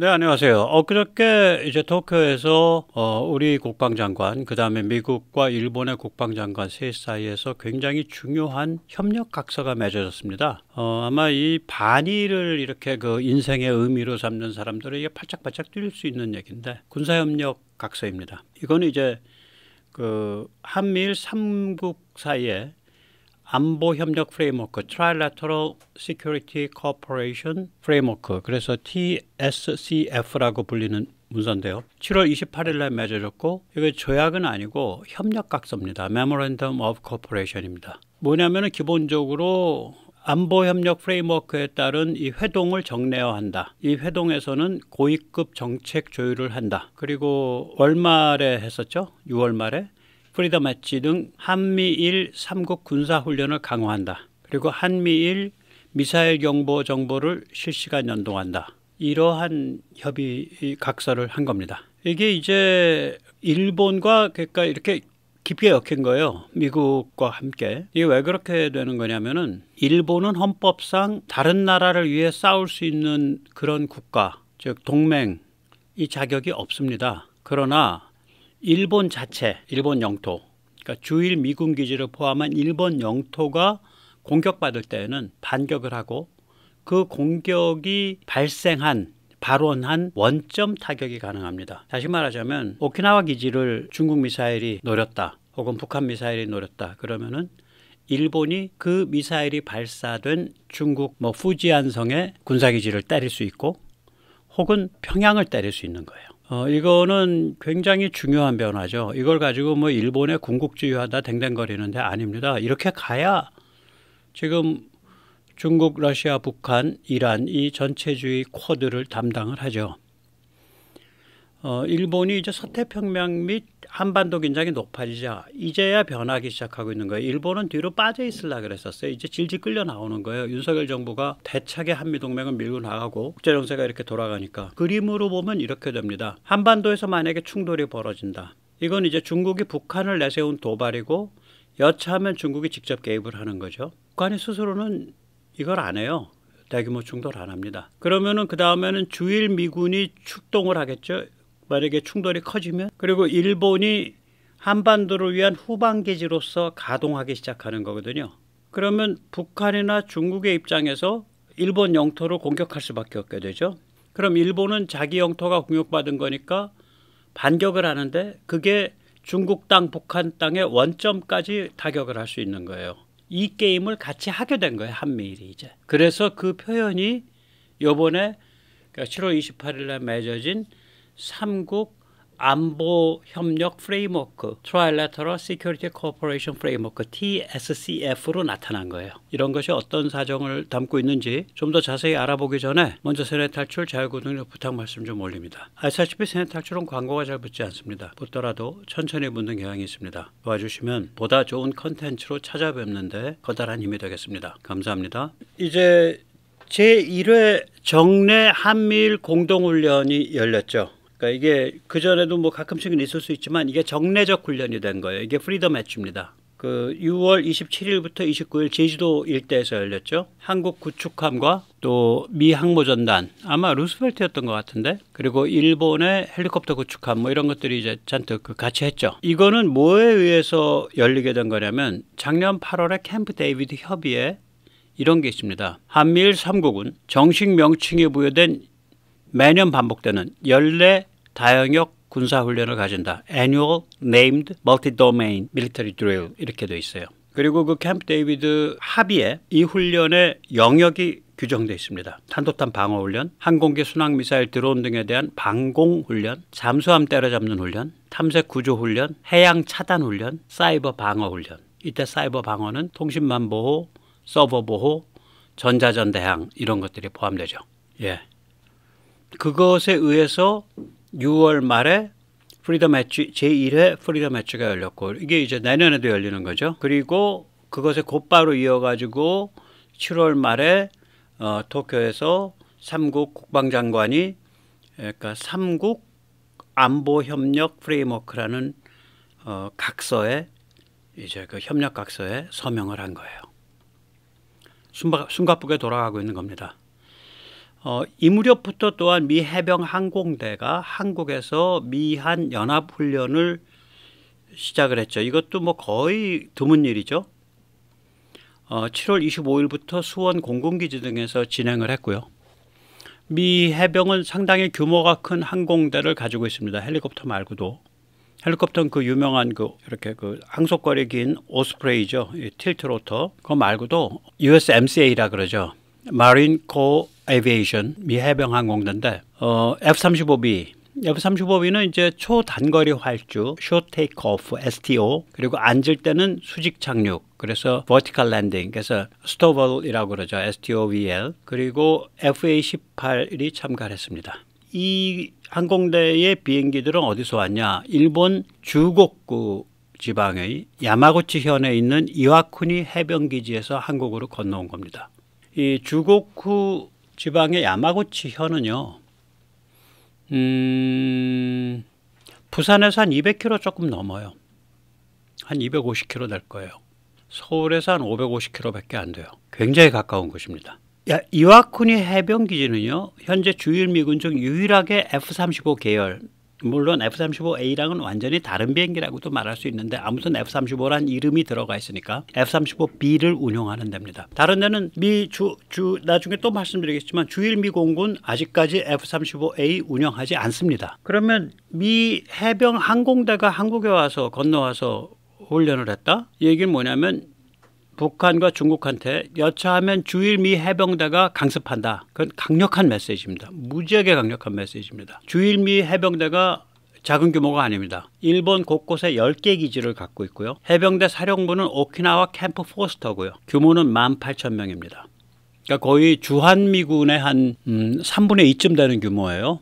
네, 안녕하세요. 엊그저께 이제 도쿄에서 어, 우리 국방장관, 그 다음에 미국과 일본의 국방장관 셋 사이에서 굉장히 중요한 협력 각서가 맺어졌습니다. 어, 아마 이 반일을 이렇게 그 인생의 의미로 삼는 사람들에게 팔짝팔짝 뛸 수 있는 얘기인데 군사협력 각서입니다. 이거는 이제 그 한미일 삼국 사이에 안보 협력 프레임워크 Trilateral Security Cooperation Framework 그래서 TSCF라고 불리는 문서인데요. 7월 28일 날 맺어졌고 이게 조약은 아니고 협력각서입니다. Memorandum of Cooperation입니다. 뭐냐면은 기본적으로 안보 협력 framework에 따른 이 회동을 정례화한다. 이 회동에서는 고위급 정책 조율을 한다. 그리고 월말에 했었죠. 6월 말에 Freedom Edge 등 한미일 3국 군사 훈련을 강화한다. 그리고 한미일 미사일 경보 정보를 실시간 연동한다. 이러한 협의 각서를 한 겁니다. 이게 이제 일본과 그러니까 이렇게 깊게 엮인 거예요. 미국과 함께. 이게 왜 그렇게 되는 거냐면은 일본은 헌법상 다른 나라를 위해 싸울 수 있는 그런 국가, 즉 동맹 이 자격이 없습니다. 그러나 일본 자체, 일본 영토, 그러니까 주일 미군 기지를 포함한 일본 영토가 공격받을 때에는 반격을 하고 그 공격이 발생한 발원한 원점 타격이 가능합니다. 다시 말하자면 오키나와 기지를 중국 미사일이 노렸다 혹은 북한 미사일이 노렸다 그러면은 일본이 그 미사일이 발사된 중국 뭐 후지안성의 군사기지를 때릴 수 있고 혹은 평양을 때릴 수 있는 거예요. 어, 이거는 굉장히 중요한 변화죠. 이걸 가지고 뭐 일본의 군국주의하다 댕댕거리는데 아닙니다. 이렇게 가야 지금 중국, 러시아, 북한, 이란 이 전체주의 쿼드를 담당을 하죠. 어, 일본이 이제 서태평양 및 한반도 긴장이 높아지자 이제야 변하기 시작하고 있는 거예요. 일본은 뒤로 빠져 있을라 그랬었어요. 이제 질질 끌려 나오는 거예요. 윤석열 정부가 대차게 한미 동맹을 밀고 나가고 국제 정세가 이렇게 돌아가니까 그림으로 보면 이렇게 됩니다. 한반도에서 만약에 충돌이 벌어진다. 이건 이제 중국이 북한을 내세운 도발이고 여차하면 중국이 직접 개입을 하는 거죠. 북한이 스스로는 이걸 안 해요. 대규모 충돌 안 합니다. 그러면은 그 다음에는 주일 미군이 출동을 하겠죠. 만약에 충돌이 커지면 그리고 일본이 한반도를 위한 후방 기지로서 가동하기 시작하는 거거든요. 그러면 북한이나 중국의 입장에서 일본 영토를 공격할 수밖에 없게 되죠. 그럼 일본은 자기 영토가 공격받은 거니까 반격을 하는데 그게 중국 땅, 북한 땅의 원점까지 타격을 할 수 있는 거예요. 이 게임을 같이 하게 된 거예요, 한미일이 이제. 그래서 그 표현이 요번에 7월 그러니까 28일 날 맺어진 삼국 안보 협력 framework Trilateral Security Cooperation Framework TSCF로 나타난 거예요. 이런 것이 어떤 사정을 담고 있는지 좀 더 자세히 알아보기 전에 먼저 세뇌 탈출 자유구독료 부탁 말씀 좀 올립니다. 아시다시피 세뇌 탈출은 광고가 잘 붙지 않습니다. 붙더라도 천천히 붙는 경향이 있습니다. 도와주시면 보다 좋은 컨텐츠로 찾아뵙는데 커다란 힘이 되겠습니다. 감사합니다. 이제 제1회 정례 한미일 공동훈련이 열렸죠. 그러니까 이게 그 전에도 뭐 가끔씩은 있을 수 있지만 이게 정례적 훈련이 된 거예요. 이게 Freedom Edge입니다. 그 6월 27일부터 29일 제주도 일대에서 열렸죠. 한국 구축함과 또 미 항모전단 아마 루스벨트였던 것 같은데 그리고 일본의 헬리콥터 구축함 뭐 이런 것들이 이제 잔뜩 그 같이 했죠. 이거는 뭐에 의해서 열리게 된 거냐면 작년 8월에 캠프 데이비드 협의에 이런 게 있습니다. 한미일 3국은 정식 명칭이 부여된 매년 반복되는 연례 다영역 군사훈련을 가진다. Annual Named Multi-Domain Military Drill 이렇게 돼 있어요. 그리고 그 캠프 데이비드 합의에 이 훈련의 영역이 규정되어 있습니다. 탄도탄 방어 훈련, 항공기 순항 미사일 드론 등에 대한 방공 훈련, 잠수함 때려잡는 훈련, 탐색 구조 훈련, 해양 차단 훈련, 사이버 방어 훈련. 이때 사이버 방어는 통신망 보호, 서버 보호, 전자전 대항 이런 것들이 포함되죠. 예. 그것에 의해서 6월 말에 Freedom Edge 제1회 Freedom Edge가 열렸고 이게 이제 내년에도 열리는 거죠. 그리고 그것에 곧바로 이어가지고 7월 말에 어, 도쿄에서 삼국 국방장관이 그러니까 삼국 안보 협력 framework라는 어, 각서에 이제 그 협력 각서에 서명을 한 거예요. 숨가, 숨가쁘게 돌아가고 있는 겁니다. 어, 이 무렵부터 또한 미 해병 항공대가 한국에서 미한 연합 훈련을 시작을 했죠. 이것도 뭐 거의 드문 일이죠. 어, 7월 25일부터 수원 공군기지 등에서 진행을 했고요. 미 해병은 상당히 규모가 큰 항공대를 가지고 있습니다. 헬리콥터 말고도 헬리콥터는 그 유명한 그 이렇게 그 항속거리 긴 오스프레이죠. 틸트 로터. 그거 말고도 USMCA라 그러죠. Aviation 미 해병 항공대인데 어, F-35B F-35B는 이제 초단거리 활주, short take off, STO, 그리고 앉을 때는 수직 착륙, 그래서 vertical landing, 그래서 STOVL이라고 그러죠. STOVL. 그리고 FA-18이 참가를 했습니다. 이 항공대의 비행기들은 어디서 왔냐? 일본 주곡구 지방의 야마구치 현에 있는 이와쿠니 해병기지에서 한국으로 건너온 겁니다. 이 주곡구 지방의 야마구치 현은요. 음, 부산에서 한 200km 조금 넘어요. 한 250km 될 거예요. 서울에서 한 550km밖에 안 돼요. 굉장히 가까운 곳입니다. 야, 이와쿠니 해병 기지는요, 현재 주일 미군 중 유일하게 F-35 계열, 물론 F-35A랑은 완전히 다른 비행기라고도 말할 수 있는데 아무튼 F-35란 이름이 들어가 있으니까 F-35B를 운용하는 데입니다. 다른 데는 미 주 주 나중에 또 말씀드리겠지만 주일 미 공군 아직까지 F-35A 운영하지 않습니다. 그러면 미 해병 항공대가 한국에 와서 건너와서 훈련을 했다? 이 얘기는 뭐냐면 북한과 중국한테 여차하면 주일 미 해병대가 강습한다. 그건 강력한 메시지입니다. 무지하게 강력한 메시지입니다. 주일 미 해병대가 작은 규모가 아닙니다. 일본 곳곳에 10개 기지를 갖고 있고요. 해병대 사령부는 오키나와 캠프 포스터고요. 규모는 18,000명입니다. 그러니까 거의 주한미군의 한 음, 3분의 2쯤 되는 규모예요.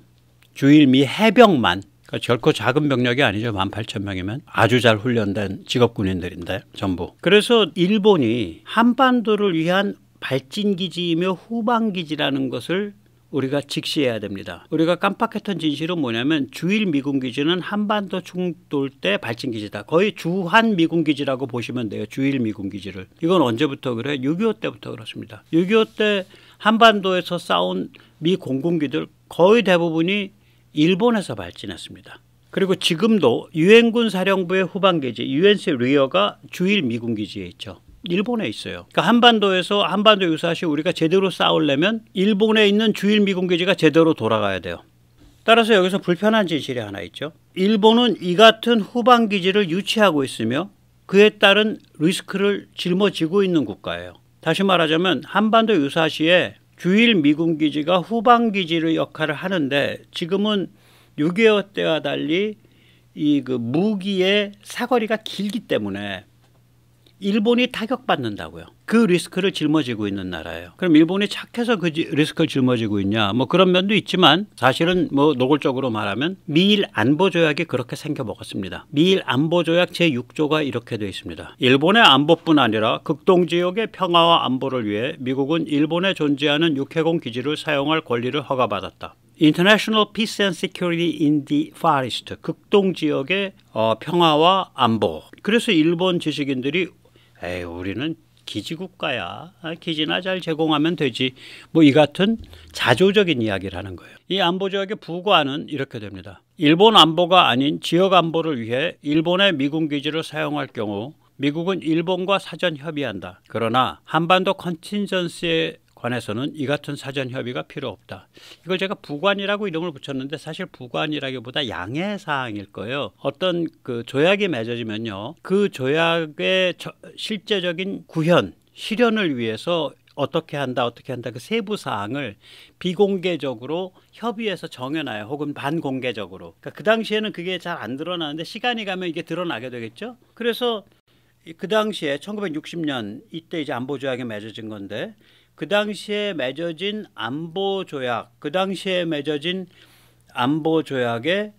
주일 미 해병만 그러니까 결코 작은 병력이 아니죠. 18,000명이면 아주 잘 훈련된 직업 군인들인데 전부. 그래서 일본이 한반도를 위한 발진 기지이며 후방 기지라는 것을 우리가 직시해야 됩니다. 우리가 깜빡했던 진실은 뭐냐면 주일 미군 기지는 한반도 충돌 때 발진 기지다. 거의 주한 미군 기지라고 보시면 돼요. 주일 미군 기지를. 이건 언제부터 그래? 6.25 때부터 그렇습니다. 6.25 때 한반도에서 싸운 미 공군기들 거의 대부분이 일본에서 발진했습니다. 그리고 지금도 유엔군 사령부의 후방기지 UNC 리어가 주일 미군 기지에 있죠. 일본에 있어요. 그러니까 한반도에서 한반도 유사시 우리가 제대로 싸우려면 일본에 있는 주일 미군 기지가 제대로 돌아가야 돼요. 따라서 여기서 불편한 진실이 하나 있죠. 일본은 이 같은 후방 기지를 유치하고 있으며 그에 따른 리스크를 짊어지고 있는 국가예요. 다시 말하자면 한반도 유사시에 주일 미군 기지가 후방 기지의 역할을 하는데 지금은 6.25 때와 달리 이 그 무기의 사거리가 길기 때문에 일본이 타격받는다고요. 그 리스크를 짊어지고 있는 나라예요. 그럼 일본이 착해서 그 리스크를 짊어지고 있냐? 뭐 그런 면도 있지만 사실은 뭐 노골적으로 말하면 미일 안보 조약이 그렇게 생겨 먹었습니다. 미일 안보 조약 제 6조가 이렇게 되어 있습니다. 일본의 안보뿐 아니라 극동 지역의 평화와 안보를 위해 미국은 일본에 존재하는 육해공 기지를 사용할 권리를 허가받았다. International Peace and Security in the Far East 극동 지역의 어, 평화와 안보. 그래서 일본 지식인들이 에이 우리는 기지 국가야. 아, 기지나 잘 제공하면 되지. 뭐 이 같은 자조적인 이야기를 하는 거예요. 이 안보 조약의 부과는 이렇게 됩니다. 일본 안보가 아닌 지역 안보를 위해 일본의 미군 기지를 사용할 경우 미국은 일본과 사전 협의한다. 그러나 한반도 컨틴전스에 관해서는 이 같은 사전 협의가 필요 없다. 이걸 제가 부관이라고 이름을 붙였는데 사실 부관이라기보다 양해 사항일 거예요. 어떤 그 조약이 맺어지면요. 그 조약의 실제적인 구현, 실현을 위해서 어떻게 한다, 어떻게 한다 그 세부 사항을 비공개적으로 협의해서 정해놔요. 혹은 반공개적으로. 그러니까 그 당시에는 그게 잘 안 드러나는데 시간이 가면 이게 드러나게 되겠죠. 그래서 그 당시에 1960년 이때 이제 안보 조약이 맺어진 건데 그 당시에 맺어진 안보 조약, 그 당시에 맺어진 안보 조약에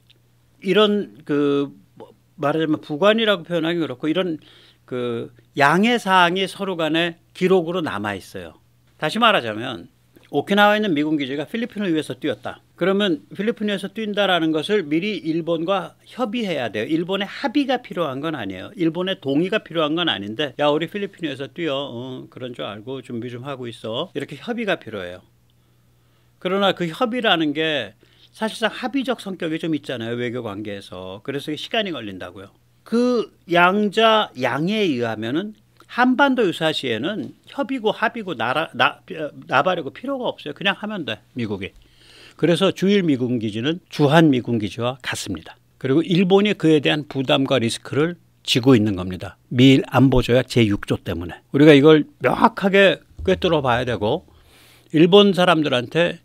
이런 그뭐 말하자면 부관이라고 표현하기 그렇고 이런 그 양해 사항이 서로 간에 기록으로 남아 있어요. 다시 말하자면 오키나와에 있는 미군 기지가 필리핀을 위해서 뛰었다. 그러면 필리핀에서 뛴다라는 것을 미리 일본과 협의해야 돼요. 일본의 합의가 필요한 건 아니에요. 일본의 동의가 필요한 건 아닌데 야 우리 필리핀에서 뛰어 어, 그런 줄 알고 준비 좀 하고 있어. 이렇게 협의가 필요해요. 그러나 그 협의라는 게 사실상 합의적 성격이 좀 있잖아요. 외교 관계에서. 그래서 시간이 걸린다고요. 그 양자 양에 의하면은 한반도 유사시에는 협의고 합의고 나라 나 나발이고 필요가 없어요. 그냥 하면 돼. 미국이. 그래서 주일 미군 기지는 주한 미군 기지와 같습니다. 그리고 일본이 그에 대한 부담과 리스크를 지고 있는 겁니다. 미일 안보 조약 제6조 때문에. 우리가 이걸 명확하게 꿰뚫어 봐야 되고 일본 사람들한테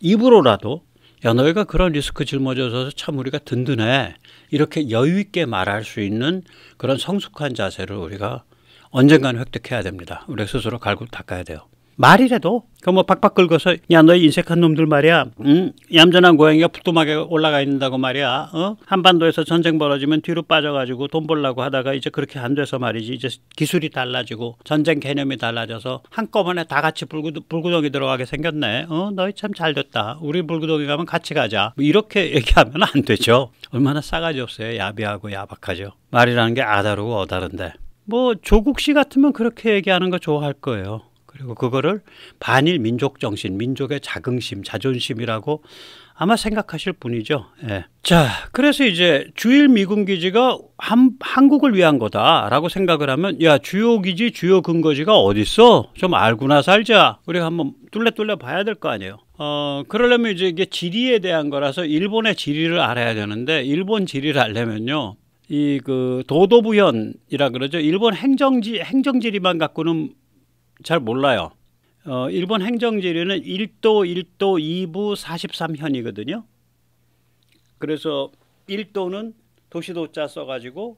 입으로라도 야 너희가 그런 리스크 짊어져서 참 우리가 든든해 이렇게 여유 있게 말할 수 있는 그런 성숙한 자세를 우리가 언젠가는 획득해야 됩니다. 우리 스스로 갈고 닦아야 돼요. 말이라도 그 뭐 박박 긁어서 야 너희 인색한 놈들 말이야 응? 얌전한 고양이가 부뚜막에 올라가 있는다고 말이야 어? 한반도에서 전쟁 벌어지면 뒤로 빠져가지고 돈 벌라고 하다가 이제 그렇게 안 돼서 말이지 이제 기술이 달라지고 전쟁 개념이 달라져서 한꺼번에 다 같이 불구, 불구덩이 들어가게 생겼네 어? 너희 참 잘됐다 우리 불구덩이 가면 같이 가자 뭐 이렇게 얘기하면 안 되죠 얼마나 싸가지 없어요 야비하고 야박하죠 말이라는 게 아다르고 어다른데 뭐 조국 씨 같으면 그렇게 얘기하는 거 좋아할 거예요 그리고 그거를 반일 민족 정신, 민족의 자긍심, 자존심이라고 아마 생각하실 분이죠. 예. 자, 그래서 이제 주일 미군 기지가 한, 한국을 위한 거다라고 생각을 하면 야 주요 기지, 주요 근거지가 어디 있어? 좀 알고나 살자. 우리가 한번 뚫레뚫레 봐야 될 거 아니에요. 어, 그러려면 이제 이게 지리에 대한 거라서 일본의 지리를 알아야 되는데 일본 지리를 알려면요. 이 그 도도부현이라 그러죠. 일본 행정지 행정지리만 갖고는 잘 몰라요. 어, 일본 행정지리는 1도, 1도, 2부 43현이거든요. 그래서 1도는 도시도자 써가지고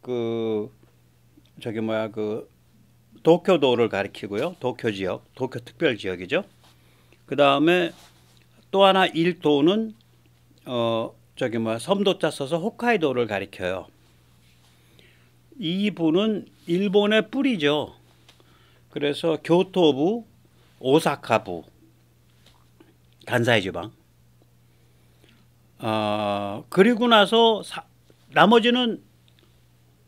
그 저기 뭐야 그 도쿄도를 가리키고요. 도쿄 지역, 도쿄 특별 지역이죠. 그 다음에 또 하나 1도는 어 저기 뭐야 섬도자 써서 홋카이도를 가리켜요. 2부는 일본의 뿌리죠. 그래서 교토부, 오사카부, 간사이 지방. 어, 그리고 나서 사, 나머지는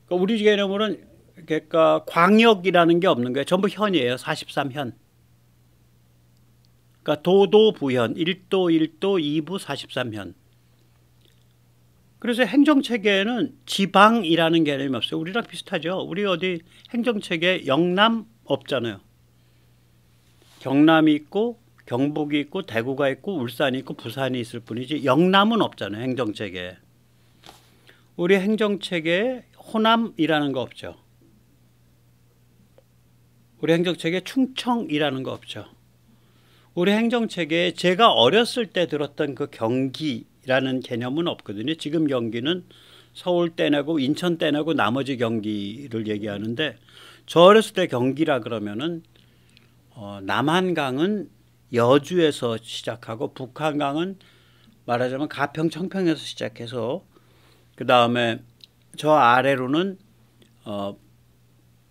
그러니까 우리 개념으로는 그러니까 광역이라는 게 없는 거예요. 전부 현이에요. 43현. 그러니까 도도 부현 1도 1도 2부 43현. 그래서 행정체계에는 지방이라는 개념이 없어요. 우리랑 비슷하죠. 우리 어디 행정체계 영남 없잖아요. 경남이 있고 경북이 있고 대구가 있고 울산이 있고 부산이 있을 뿐이지 영남은 없잖아요. 행정체계. 우리 행정체계에 호남이라는 거 없죠. 우리 행정체계에 충청이라는 거 없죠. 우리 행정체계에 제가 어렸을 때 들었던 그 경기 라는 개념은 없거든요. 지금 경기는 서울 떼내고 인천 떼내고 나머지 경기를 얘기하는데 저 어렸을 때 경기라 그러면은 어, 남한강은 여주에서 시작하고 북한강은 말하자면 가평 청평에서 시작해서 그 다음에 저 아래로는 어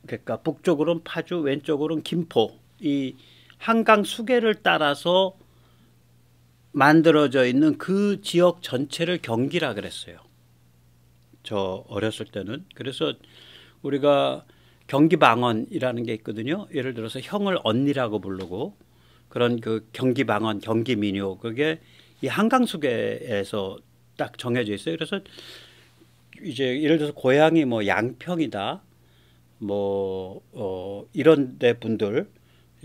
그러니까 북쪽으로는 파주 왼쪽으로는 김포 이 한강 수계를 따라서 만들어져 있는 그 지역 전체를 경기라 그랬어요. 저 어렸을 때는 그래서 우리가 경기방언이라는 게 있거든요. 예를 들어서 형을 언니라고 부르고 그런 그 경기방언, 경기민요 그게 이 한강수계에서 딱 정해져 있어요. 그래서 이제 예를 들어서 고향이 뭐 양평이다, 뭐 어, 이런 데 분들,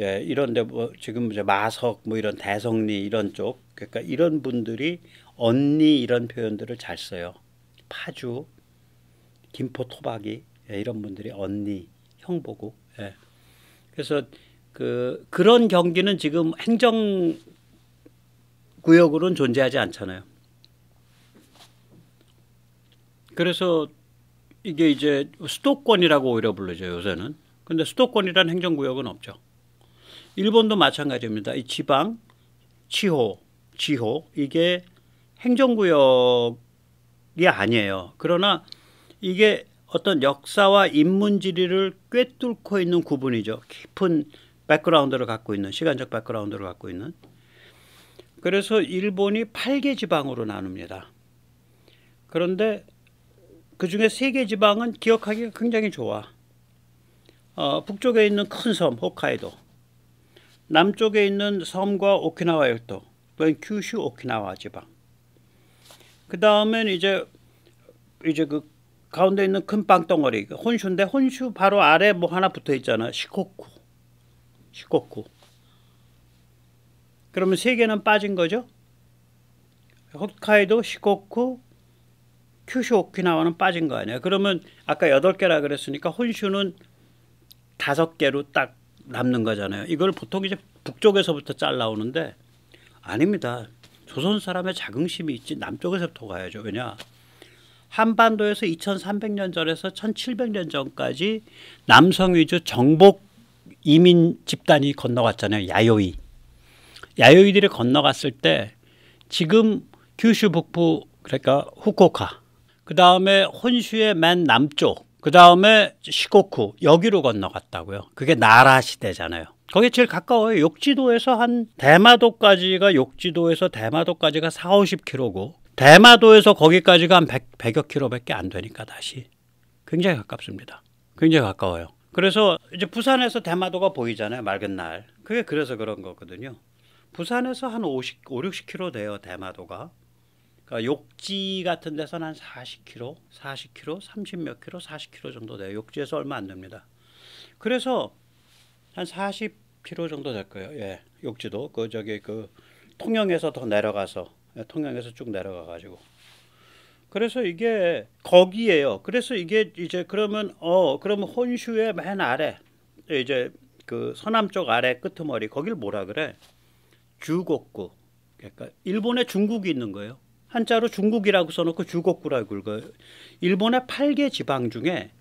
예, 이런 데 뭐 지금 이제 마석 뭐 이런 대성리 이런 쪽, 그러니까 이런 분들이 언니 이런 표현들을 잘 써요. 파주, 김포 토박이 예, 이런 분들이 언니, 형 보고. 예. 그래서 그 그런 경기는 지금 행정 구역으로는 존재하지 않잖아요. 그래서 이게 이제 수도권이라고 오히려 불러죠 요새는. 근데 수도권이란 행정구역은 없죠. 일본도 마찬가지입니다. 이 지방, 치호, 지호 이게 행정구역이 아니에요. 그러나 이게 어떤 역사와 인문 지리를 꿰뚫고 있는 구분이죠. 깊은 백그라운드를 갖고 있는 시간적 백그라운드를 갖고 있는. 그래서 일본이 8개 지방으로 나눕니다. 그런데 그 중에 3개 지방은 기억하기가 굉장히 좋아. 어, 북쪽에 있는 큰 섬, 홋카이도. 남쪽에 있는 섬과 오키나와 열도, 그건 큐슈 오키나와 지방. 그 다음엔 이제 이제 그 가운데 있는 큰 빵덩어리 그 혼슈인데 혼슈 바로 아래 뭐 하나 붙어 있잖아. 시코쿠. 시코쿠. 그러면 세 개는 빠진 거죠? 홋카이도 시코쿠 큐슈 오키나와는 빠진 거 아니야. 그러면 아까 여덟 개라 그랬으니까 혼슈는 다섯 개로 딱 남는 거잖아요. 이걸 보통 이제 북쪽에서부터 잘라오는데 아닙니다 조선 사람의 자긍심이 있지 남쪽에서부터 가야죠 왜냐 한반도에서 2300년 전에서 1700년 전까지 남성 위주 정복 이민 집단이 건너갔잖아요. 야요이. 야요이들이 건너갔을 때 지금 규슈 북부 그러니까 후쿠오카 그 다음에 혼슈의 맨 남쪽 그 다음에 시코쿠 여기로 건너갔다고요. 그게 나라 시대잖아요. 거기 제일 가까워요. 욕지도에서 한 대마도까지가 욕지도에서 대마도까지가 4, 50km고 대마도에서 거기까지가 한 100, 100여 킬로밖에 안 되니까 다시 굉장히 가깝습니다. 굉장히 가까워요. 그래서 이제 부산에서 대마도가 보이잖아요. 맑은 날. 그게 그래서 그런 거거든요. 부산에서 한 50, 5, 60km 돼요. 대마도가. 그러니까 욕지 같은 데서는 한 40km, 40km, 30몇 킬로, 40km 정도 돼요. 욕지에서 얼마 안 됩니다. 그래서 한 40km 정도 될 거예요. 예. 욕지도 그 저기 그 통영에서 더 내려가서 예, 통영에서 쭉 내려가 가지고 그래서 이게 거기에요. 그래서 이게 이제 그러면 어 그러면 혼슈의 맨 아래 이제 그 서남쪽 아래 끄트머리 거길 뭐라 그래? 주곡구. 그러니까 일본에 중국이 있는 거예요. 한자로 중국이라고 써놓고 주곡구라고 읽어요. 일본의 8개 지방 중에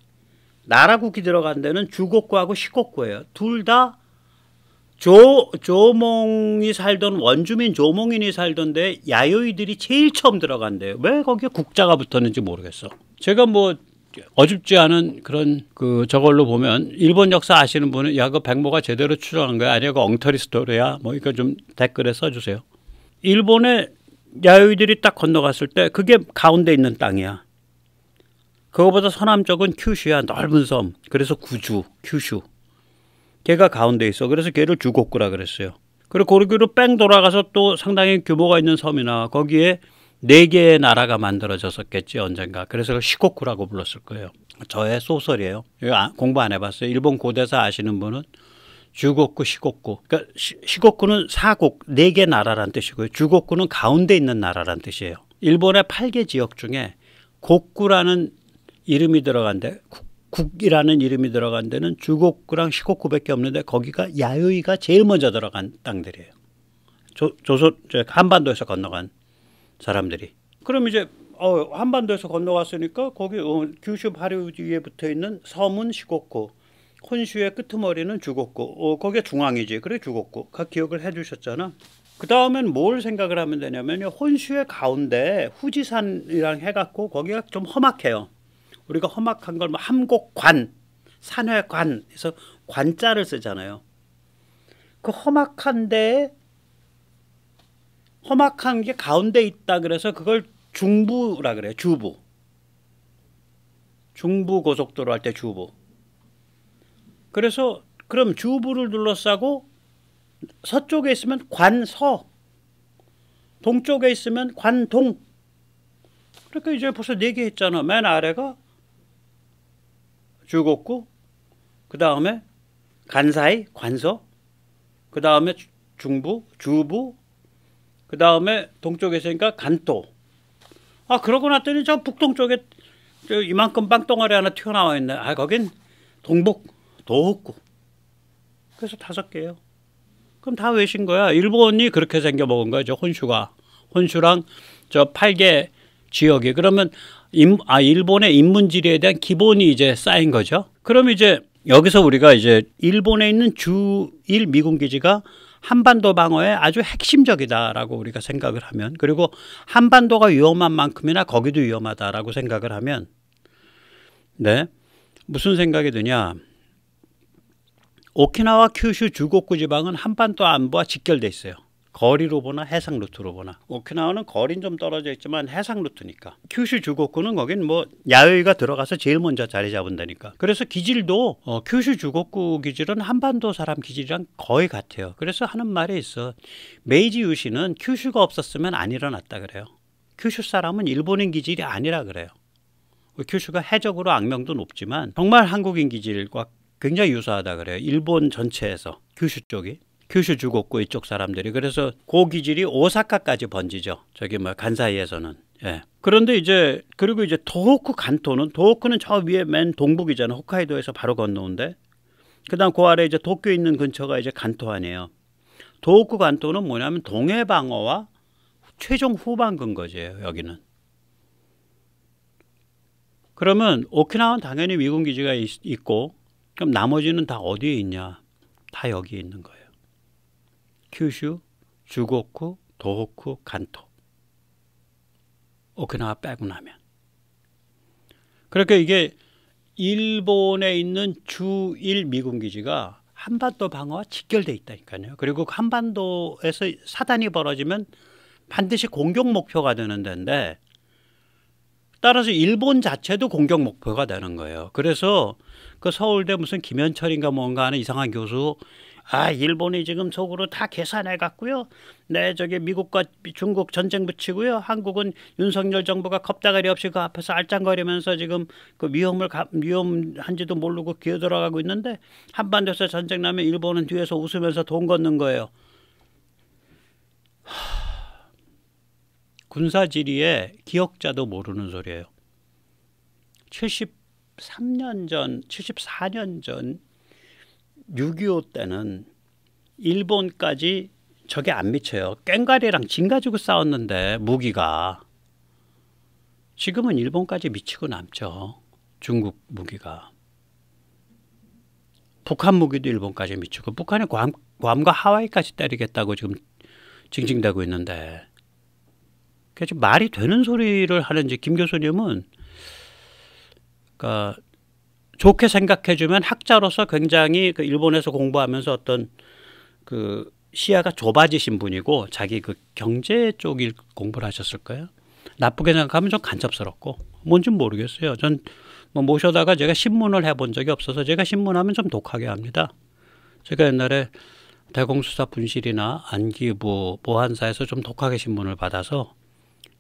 나라국이 들어간 데는 주곡구하고 시곡구예요. 둘 다 조 조몽이 살던 원주민 조몽인이 살던데 야요이들이 제일 처음 들어간대요. 왜 거기에 국자가 붙었는지 모르겠어. 제가 뭐 어줍지 않은 그런 그 저걸로 보면 일본 역사 아시는 분은 야 그 백모가 제대로 추정한 거야 아니야 그 엉터리 스토리야 뭐 이거 좀 댓글에 써주세요. 일본의 야요이들이 딱 건너갔을 때 그게 가운데 있는 땅이야. 그거보다 서남쪽은 큐슈야 넓은 섬. 그래서 구주 큐슈. 걔가 가운데 있어. 그래서 걔를 주곡구라 그랬어요. 그리고 거기로 뺑 돌아가서 또 상당히 규모가 있는 섬이나 거기에 네 개의 나라가 만들어졌었겠지 언젠가. 그래서 시곡구라고 불렀을 거예요. 저의 소설이에요. 아, 공부 안 해봤어요. 일본 고대사 아시는 분은 주곡구, 시곡구. 그러니까 시, 곡구는 사국 네개 나라란 뜻이고요. 주곡구는 가운데 있는 나라란 뜻이에요. 일본의 8개 지역 중에 곡구라는 이름이 들어간 데 국이라는 이름이 들어간 데는 주곡구랑 시곡구밖에 없는데 거기가 야요이가 제일 먼저 들어간 땅들이에요. 조, 조선 한반도에서 건너간 사람들이. 그럼 이제 어, 한반도에서 건너갔으니까 거기 어, 규슈 바로 위에 붙어 있는 섬은 시곡구, 혼슈의 끄트머리는 주곡구. 어, 거기가 중앙이지. 그래 주곡구. 그 기억을 해주셨잖아. 그 다음엔 뭘 생각을 하면 되냐면요. 혼슈의 가운데 후지산이랑 해갖고 거기가 좀 험악해요. 우리가 험악한 걸 뭐 함곡관, 산회관 해서 관자를 쓰잖아요. 그 험악한데 험악한 게 가운데 있다 그래서 그걸 중부라 그래요. 주부. 중부 고속도로 할 때 주부. 그래서 그럼 주부를 둘러싸고 서쪽에 있으면 관서, 동쪽에 있으면 관동. 그러니까 이제 벌써 네 개 했잖아. 맨 아래가 주곡구, 그 다음에 간사이, 관서, 그 다음에 중부, 주부, 그 다음에 동쪽에 있으니까 간도. 아, 그러고 났더니 저 북동쪽에 저 이만큼 빵덩어리 하나 튀어나와 있네. 아, 거긴 동북, 도읍구. 그래서 다섯 개예요. 그럼 다 외신 거야. 일본이 그렇게 생겨 먹은 거죠. 혼슈가. 혼슈랑 저 8개 지역이. 그러면 임, 아, 일본의 인문 지리에 대한 기본이 이제 쌓인 거죠. 그럼 이제 여기서 우리가 이제 일본에 있는 주1 미군 기지가 한반도 방어에 아주 핵심적이다라고 우리가 생각을 하면 그리고 한반도가 위험한 만큼이나 거기도 위험하다라고 생각을 하면 네 무슨 생각이 드냐 오키나와 큐슈 주곡구 지방은 한반도 안보와 직결돼 있어요 거리로 보나 해상 루트로 보나. 오키나와는 거리는 좀 떨어져 있지만 해상 루트니까. 큐슈 주고쿠는 거긴 뭐 야요이가 들어가서 제일 먼저 자리 잡은다니까. 그래서 기질도 어, 큐슈 주고쿠 기질은 한반도 사람 기질이랑 거의 같아요. 그래서 하는 말이 있어. 메이지 유신은 큐슈가 없었으면 안 일어났다 그래요. 큐슈 사람은 일본인 기질이 아니라 그래요. 큐슈가 해적으로 악명도 높지만 정말 한국인 기질과 굉장히 유사하다 그래요. 일본 전체에서 규슈 쪽이 규슈 주곡구 이쪽 사람들이 그래서 고기질이 오사카까지 번지죠. 저기 뭐 간사이에서는. 예. 그런데 이제 그리고 이제 도호쿠 간토는 도호쿠는 저 위에 맨 동북이잖아. 홋카이도에서 바로 건너온데. 그다음 그 아래 이제 도쿄 있는 근처가 이제 간토 아니에요. 도호쿠 간토는 뭐냐면 동해 방어와 최종 후반 근거지예요. 여기는. 그러면 오키나와는 당연히 미군 기지가 있, 고 그럼 나머지는 다 어디에 있냐? 다 여기에 있는 거예요. 큐슈, 주고쿠, 도호쿠, 간토. 오키나와 빼고 나면. 그러니까 이게 일본에 있는 주1 미군 기지가 한반도 방어와 직결돼 있다니까요. 그리고 한반도에서 사단이 벌어지면 반드시 공격 목표가 되는 데인데 따라서 일본 자체도 공격 목표가 되는 거예요. 그래서 그 서울대 무슨 김현철인가 뭔가 하는 이상한 교수 아 일본이 지금 속으로 다 계산해 갖고요. 네 저기 미국과 중국 전쟁 붙이고요. 한국은 윤석열 정부가 겁다가리 없이 그 앞에서 알짱거리면서 지금 그 위험을 가, 위험한지도 모르고 기어 들어가고 있는데 한반도에서 전쟁 나면 일본은 뒤에서 웃으면서 돈 걷는 거예요. 군사지리에 기억자도 모르는 소리예요. 73년 전, 74년 전, 6.25 때는 일본까지 저게 안 미쳐요. 꽹과리랑 진 가지고 싸웠는데 무기가 지금은 일본까지 미치고 남죠. 중국 무기가. 북한 무기도 일본까지 미치고 북한이 괌, 괌과 하와이까지 때리겠다고 지금 징징대고 있는데 그래서 말이 되는 소리를 하는지 김 교수님은 그러니까 좋게 생각해주면 학자로서 굉장히 그 일본에서 공부하면서 어떤 그 시야가 좁아지신 분이고 자기 그 경제 쪽일 공부를 하셨을 거예요. 나쁘게 생각하면 좀 간첩스럽고 뭔지 모르겠어요. 전 뭐 모셔다가 제가 신문을 해본 적이 없어서 제가 신문하면 좀 독하게 합니다. 제가 옛날에 대공수사 분실이나 안기부 보안사에서 좀 독하게 신문을 받아서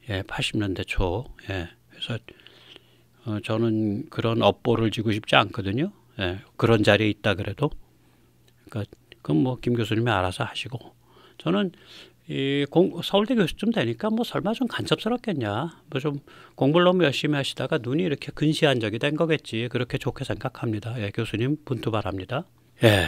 예, 80년대 초 예, 그래서 어, 저는 그런 업보를 지고 싶지 않거든요. 예, 그런 자리에 있다 그래도. 그러니까 그건 뭐 김 교수님이 알아서 하시고 저는 이 공, 서울대 교수쯤 되니까 뭐 설마 좀 간첩스럽겠냐. 뭐 좀 공부를 너무 열심히 하시다가 눈이 이렇게 근시안적이 된 거겠지. 그렇게 좋게 생각합니다. 예, 교수님 분투 바랍니다. 예.